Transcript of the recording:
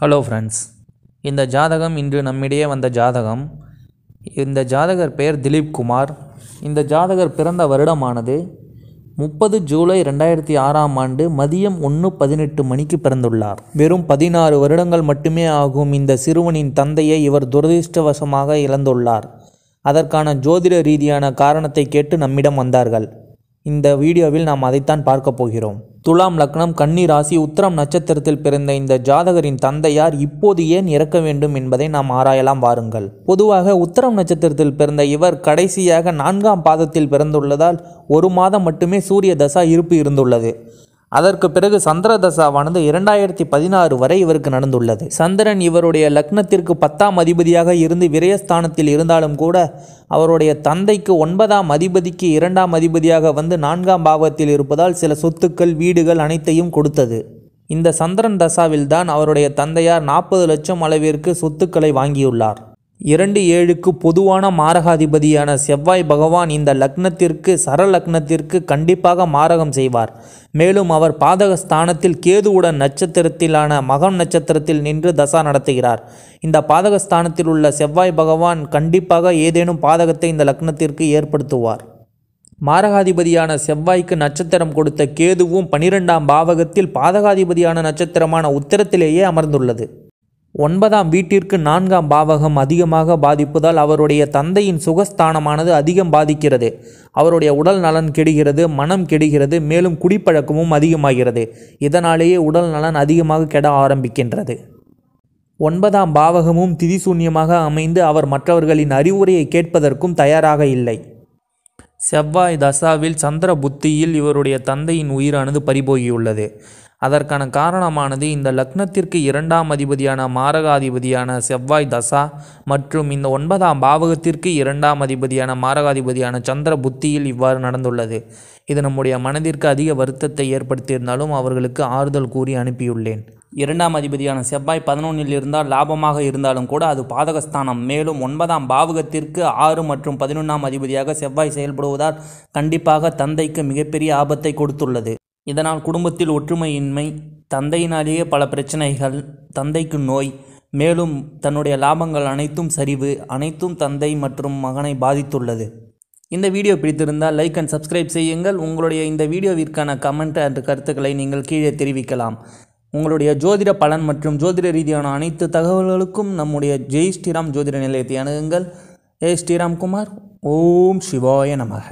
Hello friends இந்த ஜாதகம் இன்று நம்மிடையே வந்த ஜாதகம். இந்த ஜாதகர் பெயர் திலீப் குமார். இந்த ஜாதகர் பிறந்த வருடமானது முப்பது ஜூலை ரெண்டாயிரத்தி ஆறாம் ஆண்டு மதியம் ஒன்று பதினெட்டு மணிக்கு பிறந்துள்ளார். வெறும் பதினாறு வருடங்கள் மட்டுமே ஆகும் இந்த சிறுவனின் தந்தையை இவர் துரதிர்ஷ்டவசமாக இழந்துள்ளார். அதற்கான ஜோதிட ரீதியான காரணத்தை கேட்டு நம்மிடம் வந்தார்கள். இந்த வீடியோவில் நாம் அதைத்தான் பார்க்க போகிறோம். துலாம் லக்னம் கன்னி ராசி உத்திரம் நட்சத்திரத்தில் பிறந்த இந்த ஜாதகரின் தந்தையார் இப்போது ஏன் இறக்க வேண்டும் என்பதை நாம் ஆராயலாம் வாருங்கள். பொதுவாக உத்திரம் நட்சத்திரத்தில் பிறந்த இவர் கடைசியாக நான்காம் பாதத்தில் பிறந்துள்ளதால் ஒரு மாதம் மட்டுமே சூரிய தசா இருப்பு இருந்துள்ளது. அதற்கு பிறகு சந்திர தசாவானது இரண்டாயிரத்தி பதினாறு வரை இவருக்கு நடந்துள்ளது. சந்திரன் இவருடைய லக்னத்திற்கு பத்தாம் அதிபதியாக இருந்து விரயஸ்தானத்தில் இருந்தாலும் கூட அவருடைய தந்தைக்கு ஒன்பதாம் அதிபதிக்கு இரண்டாம் அதிபதியாக வந்து நான்காம் பாவத்தில் இருப்பதால் சில சொத்துக்கள் வீடுகள் அனைத்தையும் கொடுத்தது. இந்த சந்திரன் தசாவில்தான் அவருடைய தந்தையார் நாற்பது லட்சம் அளவிற்கு சொத்துக்களை வாங்கியுள்ளார். இரண்டு ஏழுக்கு பொதுவான மாரகாதிபதியான செவ்வாய் பகவான் இந்த லக்னத்திற்கு சர லக்னத்திற்கு கண்டிப்பாக மாரகம் செய்வார். மேலும் அவர் பாதக ஸ்தானத்தில் கேதுவுடன் நட்சத்திரத்திலான மகம் நட்சத்திரத்தில் நின்று தசா நடத்துகிறார். இந்த பாதக ஸ்தானத்தில் உள்ள செவ்வாய் பகவான் கண்டிப்பாக ஏதேனும் பாதகத்தை இந்த லக்னத்திற்கு ஏற்படுத்துவார். மாரகாதிபதியான செவ்வாய்க்கு நட்சத்திரம் கொடுத்த கேதுவும் பனிரெண்டாம் பாவகத்தில் பாதகாதிபதியான நட்சத்திரமான உத்திரத்திலேயே அமர்ந்துள்ளது. ஒன்பதாம் வீட்டிற்கு நான்காம் பாவகம் அதிகமாக பாதிப்பதால் அவருடைய தந்தையின் சுகஸ்தானமானது அதிகம் பாதிக்கிறது. அவருடைய உடல் நலன் கெடுகிறது மனம் கெடுகிறது மேலும் குடிப்பழக்கமும் அதிகமாகிறது. இதனாலேயே உடல் நலன் அதிகமாக கெட ஆரம்பிக்கின்றது. ஒன்பதாம் பாவகமும் திதிசூன்யமாக அமைந்து அவர் மற்றவர்களின் அறிவுரையை கேட்பதற்கும் தயாராக இல்லை. செவ்வாய் தசாவில் சந்திர புத்தியில் இவருடைய தந்தையின் உயிரானது பறிபோகியுள்ளது. அதற்கான காரணமானது இந்த லக்னத்திற்கு இரண்டாம் அதிபதியான மாரகாதிபதியான செவ்வாய் தசா மற்றும் இந்த ஒன்பதாம் பாவகத்திற்கு இரண்டாம் அதிபதியான மாரகாதிபதியான சந்திர புத்தியில் இவ்வாறு நடந்துள்ளது. இது நம்முடைய மனதிற்கு அதிக வருத்தத்தை ஏற்படுத்தியிருந்தாலும் அவர்களுக்கு ஆறுதல் கூறி அனுப்பியுள்ளேன். இரண்டாம் அதிபதியான செவ்வாய் பதினொன்றில் இருந்தால் லாபமாக இருந்தாலும் கூட அது பாதகஸ்தானம். மேலும் ஒன்பதாம் பாவகத்திற்கு ஆறு மற்றும் பதினொன்றாம் அதிபதியாக செவ்வாய் செயல்படுவதால் கண்டிப்பாக தந்தைக்கு மிகப்பெரிய ஆபத்தை கொடுத்துள்ளது. இதனால் குடும்பத்தில் ஒற்றுமையின்மை தந்தையினாலேயே பல பிரச்சனைகள் தந்தைக்கு நோய் மேலும் தன்னுடைய லாபங்கள் அனைத்தும் சரிவு அனைத்தும் தந்தை மற்றும் மகனை பாதித்துள்ளது. இந்த வீடியோ பிடித்திருந்தால் லைக் அண்ட் சப்ஸ்கிரைப் செய்யுங்கள். உங்களுடைய இந்த வீடியோவிற்கான கமெண்ட் அண்ட் கருத்துக்களை நீங்கள் கீழே தெரிவிக்கலாம். உங்களுடைய ஜோதிட பலன் மற்றும் ஜோதிட ரீதியான அனைத்து தகவல்களுக்கும் நம்முடைய ஜெய் ஸ்ரீராம் ஜோதிட நிலையத்தை அணுகுங்கள். ஏ ஸ்ரீராம்குமார் ஓம் சிவாய நமக.